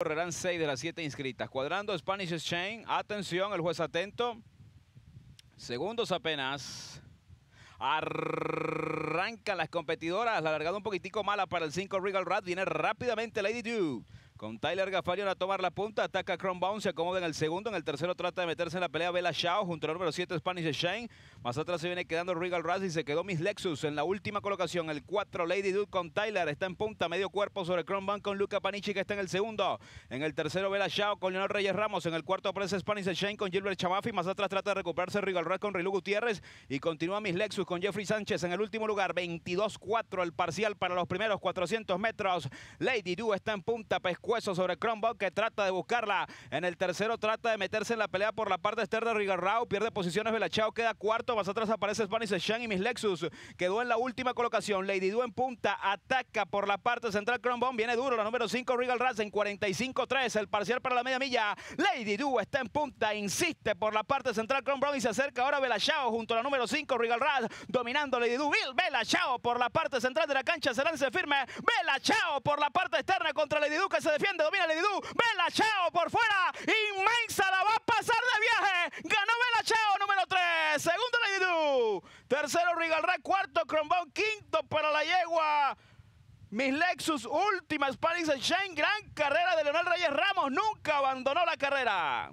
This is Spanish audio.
Correrán 6 de las 7 inscritas. Cuadrando Spanish Chain. Atención, el juez atento. Segundos apenas. Arrancan las competidoras. La largada un poquitico mala para el 5 Regal Rat. Viene rápidamente Lady Dew. Con Tyler Gafarion a tomar la punta, ataca Bound, se acomoda en el segundo, en el tercero trata de meterse en la pelea Bella Shaw junto al número 7 Spanish Shane. Más atrás se viene quedando Regal Raz y se quedó Miss Lexus en la última colocación. El 4 Lady Dude con Tyler está en punta, medio cuerpo sobre Bound con Luca Panichi que está en el segundo. En el tercero Bella Shaw con Leonel Reyes Ramos. En el cuarto aparece Spanish Shane con Gilbert Chamafi. Más atrás trata de recuperarse Regal Raz con Rilu Gutiérrez y continúa Miss Lexus con Jeffrey Sánchez en el último lugar. 22-4 el parcial para los primeros 400 metros. Lady Dude está en punta, pescuezo sobre Chrome que trata de buscarla. En el tercero trata de meterse en la pelea por la parte externa de Rigarrao. Pierde posiciones Belachao, queda cuarto. Más atrás aparece Spanish Shang y Miss Lexus. Quedó en la última colocación. Lady Du en punta. Ataca por la parte central Crombone. Viene duro la número 5 Regal Raz en 45-3. El parcial para la media milla. Lady Du está en punta. Insiste por la parte central Crombone y se acerca ahora Belachao junto a la número 5 Regal Raz. Dominando Lady Du. Bill Belachao por la parte central de la cancha. Se lance firme. Belachao por la parte externa contra Lady Du que se defiende. Domina Lady Du. Bela Chao por fuera. Inmensa la va a pasar de viaje. Ganó Bela Chao, número 3. Segundo Lady Du. Tercero Regal Ray. Cuarto Crombone. Quinto para la yegua. Miss Lexus, última Spanish Shine. Gran carrera de Leonel Reyes Ramos. Nunca abandonó la carrera.